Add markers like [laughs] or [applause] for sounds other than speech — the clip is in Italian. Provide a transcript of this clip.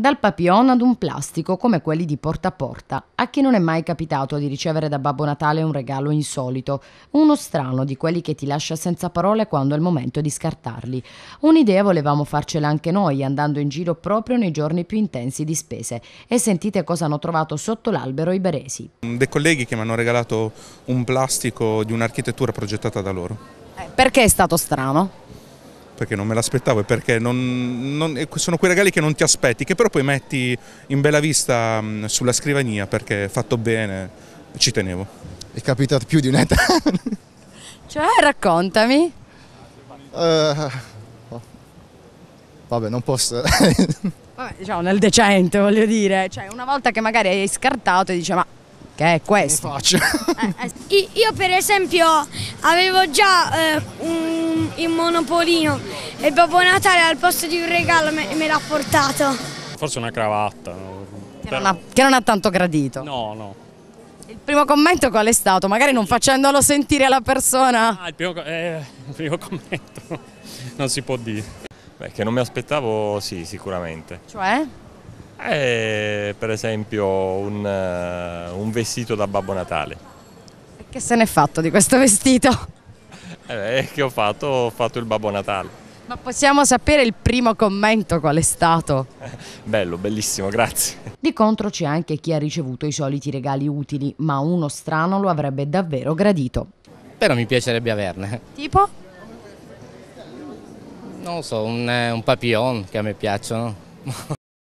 Dal papillon ad un plastico come quelli di porta a porta. A chi non è mai capitato di ricevere da Babbo Natale un regalo insolito, uno strano di quelli che ti lascia senza parole quando è il momento di scartarli. Un'idea volevamo farcela anche noi, andando in giro proprio nei giorni più intensi di spese. E sentite cosa hanno trovato sotto l'albero i beresi. Dei colleghi che mi hanno regalato un plastico di un'architettura progettata da loro. Eh, perché è stato strano? Perché non me l'aspettavo e perché non, non, sono quei regali che non ti aspetti, che però poi metti in bella vista sulla scrivania perché fatto bene, ci tenevo. È capitato più di un'età. [laughs] cioè, raccontami. Uh, vabbè, non posso... [laughs] vabbè, diciamo nel decente, voglio dire. Cioè, una volta che magari hai scartato e dici ma che è questo? faccio. Eh, eh. Io per esempio avevo già eh, un, il monopolino e Babbo Natale al posto di un regalo me, me l'ha portato. Forse una cravatta. Che, non ha, che non ha tanto gradito. No, no. Il primo commento qual è stato? Magari non facendolo sentire alla persona. Ah, il primo, eh, il primo commento [laughs] non si può dire. Beh, che non mi aspettavo sì, sicuramente. Cioè? Eh, per esempio un, uh, un, vestito da Babbo Natale. E che se n'è fatto di questo vestito? Eh, che ho fatto? Ho fatto il Babbo Natale. Ma possiamo sapere il primo commento qual è stato? [laughs] Bello, bellissimo, grazie. Di contro c'è anche chi ha ricevuto i soliti regali utili, ma uno strano lo avrebbe davvero gradito. Però mi piacerebbe averne. Tipo? Non so, un, un papillon che a me piacciono. [laughs]